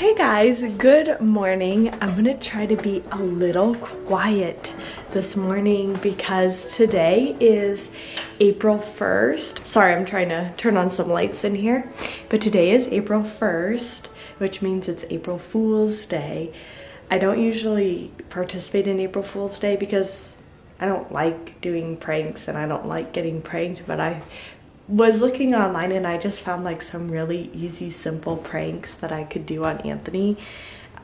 Hey guys, good morning. I'm gonna try to be a little quiet this morning because today is April 1st. Sorry, I'm trying to turn on some lights in here, but today is April 1st, which means it's April Fool's Day. I don't usually participate in April Fool's Day because I don't like doing pranks and I don't like getting pranked, but I was looking online and I just found like some really easy, simple pranks that I could do on Anthony.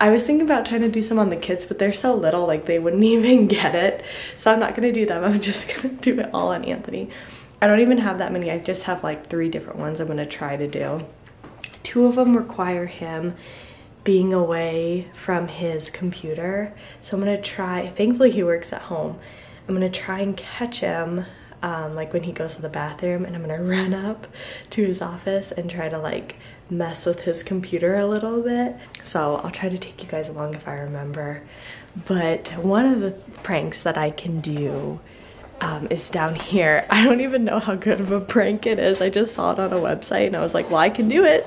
I was thinking about trying to do some on the kids, but they're so little, like they wouldn't even get it. So I'm not gonna do them, I'm just gonna do it all on Anthony. I don't even have that many, I just have like three different ones I'm gonna try to do. Two of them require him being away from his computer. So I'm gonna try, thankfully he works at home. I'm gonna try and catch him um, like when he goes to the bathroom and I'm gonna run up to his office and try to like mess with his computer a little bit. So I'll try to take you guys along if I remember. But one of the pranks that I can do um, is down here. I don't even know how good of a prank it is. I just saw it on a website and I was like, well, I can do it.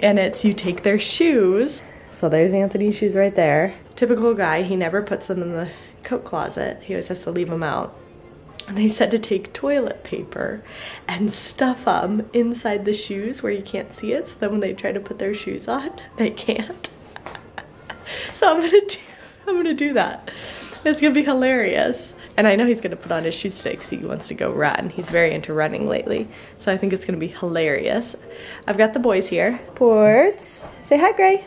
And it's you take their shoes. So there's Anthony's shoes right there. Typical guy, he never puts them in the coat closet. He always has to leave them out and they said to take toilet paper and stuff them inside the shoes where you can't see it so then when they try to put their shoes on they can't. So i'm gonna do i'm gonna do that. It's gonna be hilarious. And i know he's gonna put on his shoes today because he wants to go run. He's very into running lately. So i think it's gonna be hilarious. I've got the boys here. Ports say hi gray.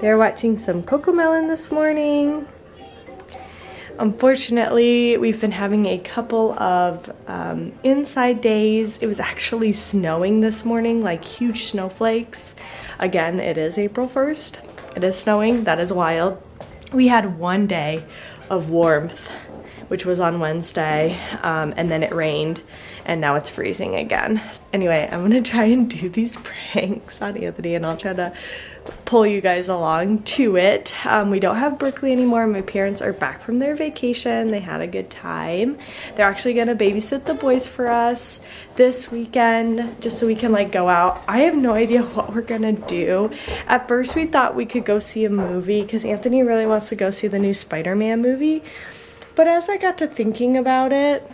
They're watching some Cocomelon this morning Unfortunately, we've been having a couple of um, inside days. It was actually snowing this morning, like huge snowflakes. Again, it is April 1st. It is snowing. That is wild. We had one day of warmth, which was on Wednesday, um, and then it rained, and now it's freezing again. Anyway, I'm gonna try and do these pranks on Anthony, and I'll try to pull you guys along to it. Um, we don't have Berkeley anymore. My parents are back from their vacation. They had a good time. They're actually gonna babysit the boys for us this weekend just so we can like go out. I have no idea what we're gonna do. At first we thought we could go see a movie because Anthony really wants to go see the new Spider-Man movie. But as I got to thinking about it,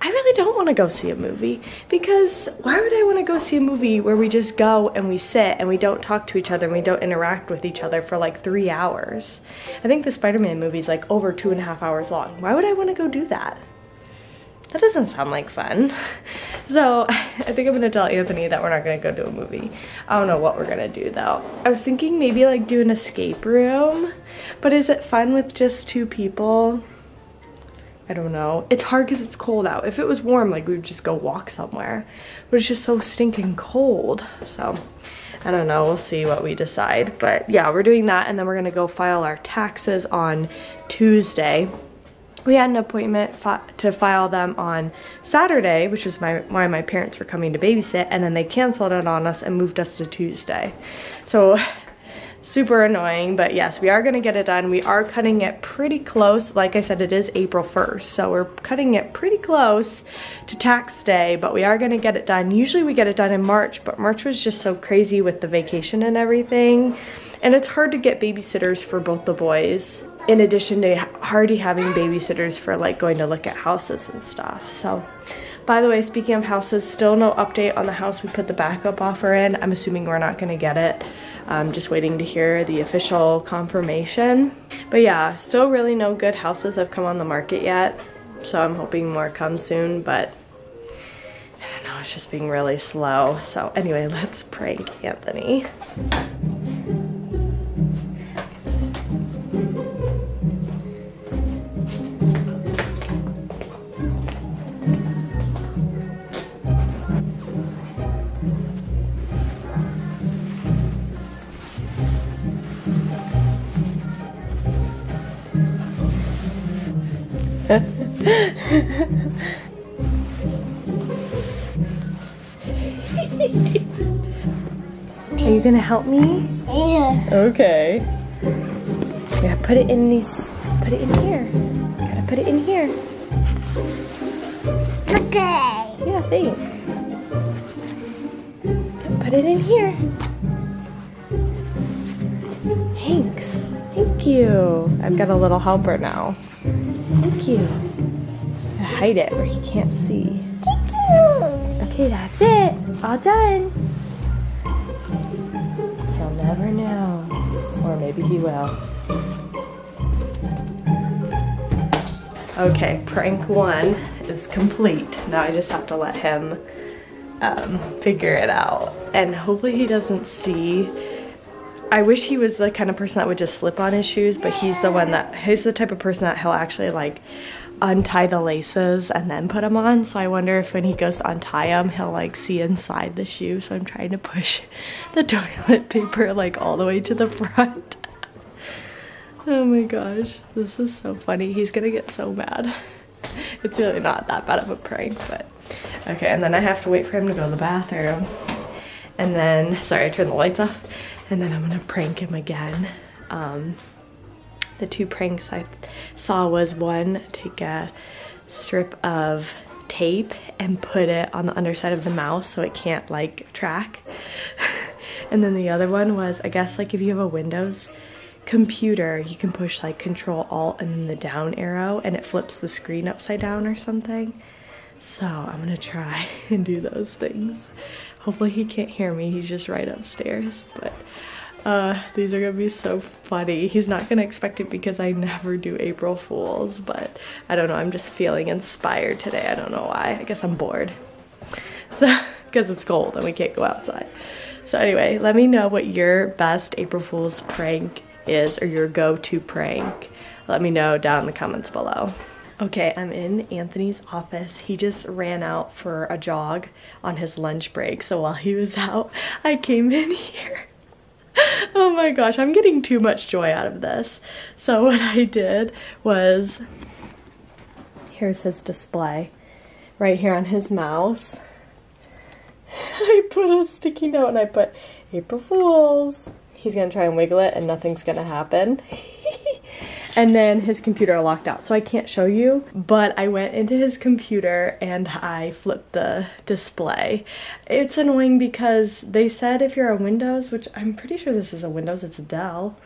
I really don't want to go see a movie because why would I want to go see a movie where we just go and we sit and we don't talk to each other and we don't interact with each other for like three hours? I think the Spider-Man movie is like over two and a half hours long. Why would I want to go do that? That doesn't sound like fun. So I think I'm gonna tell Anthony that we're not gonna go to a movie. I don't know what we're gonna do though. I was thinking maybe like do an escape room, but is it fun with just two people? I don't know. It's hard because it's cold out. If it was warm, like we would just go walk somewhere. But it's just so stinking cold. So I don't know. We'll see what we decide. But yeah, we're doing that and then we're to go file our taxes on Tuesday. We had an appointment fi to file them on Saturday, which was my, why my parents were coming to babysit, and then they canceled it on us and moved us to Tuesday. So super annoying but yes we are going to get it done. We are cutting it pretty close. Like i said it is april 1st so we're cutting it pretty close to tax day but we are going to get it done. Usually we get it done in march but march was just so crazy with the vacation and everything and it's hard to get babysitters for both the boys in addition to already having babysitters for like going to look at houses and stuff so by the way, speaking of houses, still no update on the house we put the backup offer in. I'm assuming we're not gonna get it. I'm just waiting to hear the official confirmation. But yeah, still really no good houses have come on the market yet. So I'm hoping more come soon, but I don't know, it's just being really slow. So anyway, let's prank Anthony. Are you gonna help me? Yeah. Okay. Yeah, put it in these, put it in here. Gotta put it in here. Okay. Yeah, thanks. Put it in here. Thanks. Thank you. I've got a little helper now. Thank you. I hide it where he can't see. Thank you. Okay, that's it. All done. He'll never know. Or maybe he will. Okay, prank one is complete. Now I just have to let him um, figure it out. And hopefully he doesn't see. I wish he was the kind of person that would just slip on his shoes, but he's the one that, he's the type of person that he'll actually like untie the laces and then put them on. So I wonder if when he goes to untie them, he'll like see inside the shoe. So I'm trying to push the toilet paper like all the way to the front. Oh my gosh, this is so funny. He's gonna get so mad. It's really not that bad of a prank, but okay. And then I have to wait for him to go to the bathroom. And then, sorry, I turned the lights off. And then I'm gonna prank him again. Um, the two pranks I saw was one, take a strip of tape and put it on the underside of the mouse so it can't like track. and then the other one was, I guess like if you have a Windows computer, you can push like control alt and then the down arrow and it flips the screen upside down or something. So I'm gonna try and do those things. Hopefully he can't hear me, he's just right upstairs, but uh, these are gonna be so funny. He's not gonna expect it because I never do April Fools, but I don't know, I'm just feeling inspired today. I don't know why, I guess I'm bored. So, because it's cold and we can't go outside. So anyway, let me know what your best April Fool's prank is or your go-to prank. Let me know down in the comments below. Okay, I'm in Anthony's office. He just ran out for a jog on his lunch break. So while he was out, I came in here. oh my gosh, I'm getting too much joy out of this. So what I did was, here's his display right here on his mouse. I put a sticky note and I put April Fools he's gonna try and wiggle it and nothing's gonna happen. And then his computer locked out. So I can't show you, but I went into his computer and I flipped the display. It's annoying because they said if you're a Windows, which I'm pretty sure this is a Windows, it's a Dell.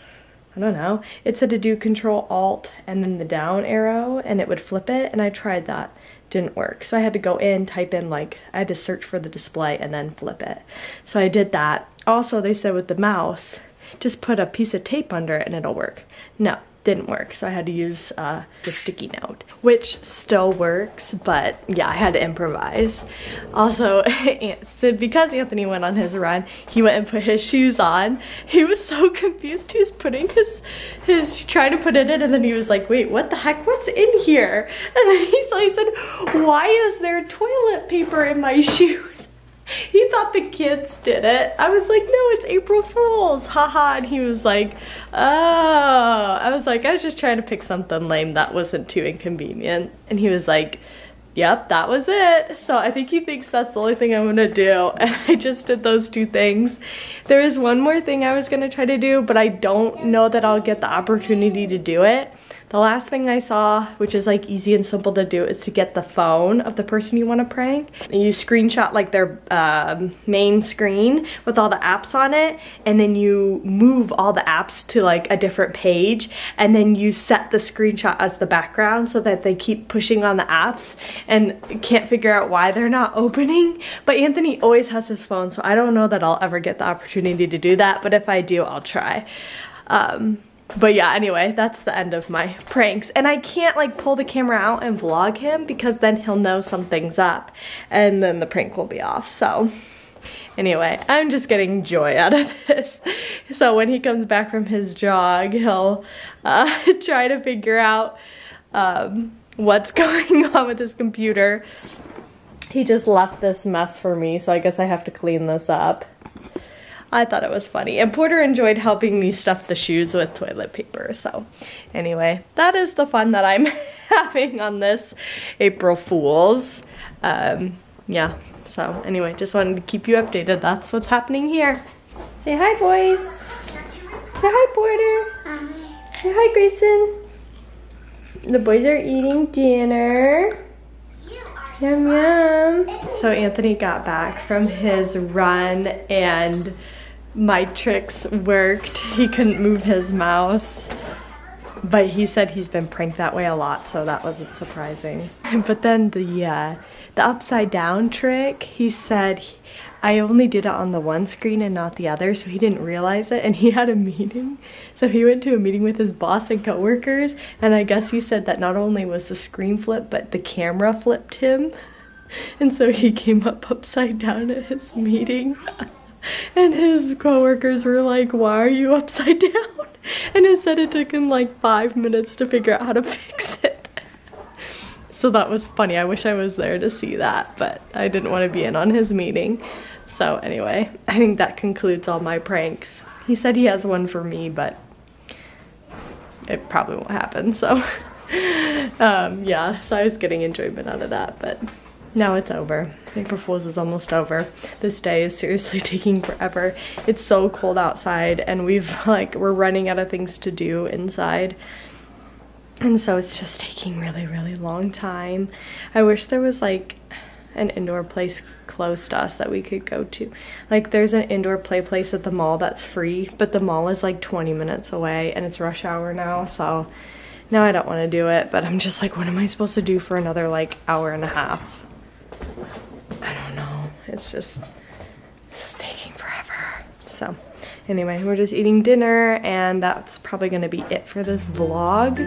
I don't know. It said to do control alt and then the down arrow and it would flip it and I tried that. Didn't work. So I had to go in, type in like, I had to search for the display and then flip it. So I did that. Also, they said with the mouse, just put a piece of tape under it and it'll work. No, didn't work. So I had to use uh, the sticky note, which still works, but yeah, I had to improvise. Also, because Anthony went on his run, he went and put his shoes on. He was so confused. He was putting his, his, trying to put it in and then he was like, wait, what the heck, what's in here? And then he, so he said, why is there toilet paper in my shoes? he thought the kids did it. I was like, no, it's April Fool's, haha. And he was like, oh. I was like, I was just trying to pick something lame that wasn't too inconvenient. And he was like, yep, that was it. So I think he thinks that's the only thing I'm gonna do. And I just did those two things. There is one more thing I was gonna try to do, but I don't know that I'll get the opportunity to do it. The last thing I saw, which is like easy and simple to do, is to get the phone of the person you want to prank. And you screenshot like their um, main screen with all the apps on it, and then you move all the apps to like a different page, and then you set the screenshot as the background so that they keep pushing on the apps and can't figure out why they're not opening. But Anthony always has his phone, so I don't know that I'll ever get the opportunity to do that, but if I do, I'll try. Um, but yeah, anyway, that's the end of my pranks. And I can't like pull the camera out and vlog him because then he'll know something's up and then the prank will be off. So anyway, I'm just getting joy out of this. So when he comes back from his jog, he'll uh, try to figure out um, what's going on with his computer. He just left this mess for me, so I guess I have to clean this up. I thought it was funny. And Porter enjoyed helping me stuff the shoes with toilet paper. So anyway, that is the fun that I'm having on this April Fool's. Um, yeah, so anyway, just wanted to keep you updated. That's what's happening here. Say hi, boys. Say hi, Porter. Hi. Say hi, Grayson. The boys are eating dinner. Yum, yum. So Anthony got back from his run and my tricks worked. He couldn't move his mouse but he said he's been pranked that way a lot, so that wasn't surprising. But then the uh, the upside down trick, he said he, I only did it on the one screen and not the other, so he didn't realize it. And he had a meeting, so he went to a meeting with his boss and coworkers. And I guess he said that not only was the screen flip, but the camera flipped him. And so he came up upside down at his meeting. And his coworkers were like, Why are you upside down? And it said it took him like five minutes to figure out how to fix it. So that was funny. I wish I was there to see that, but I didn't want to be in on his meeting. So anyway, I think that concludes all my pranks. He said he has one for me, but it probably won't happen. So um, yeah, so I was getting enjoyment out of that, but now it's over. April Fool's is almost over. This day is seriously taking forever. It's so cold outside and we've like, we're running out of things to do inside. And so it's just taking really, really long time. I wish there was like an indoor place close to us that we could go to. Like there's an indoor play place at the mall that's free, but the mall is like 20 minutes away and it's rush hour now, so now I don't want to do it, but I'm just like what am I supposed to do for another like hour and a half? I don't know. It's just this is taking forever. So anyway, we're just eating dinner and that's probably going to be it for this vlog.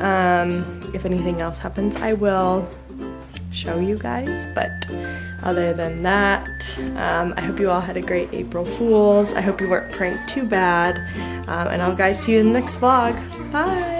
Um, if anything else happens, I will show you guys. But other than that, um, I hope you all had a great April Fool's. I hope you weren't pranked too bad. Um, and I'll guys see you in the next vlog. Bye!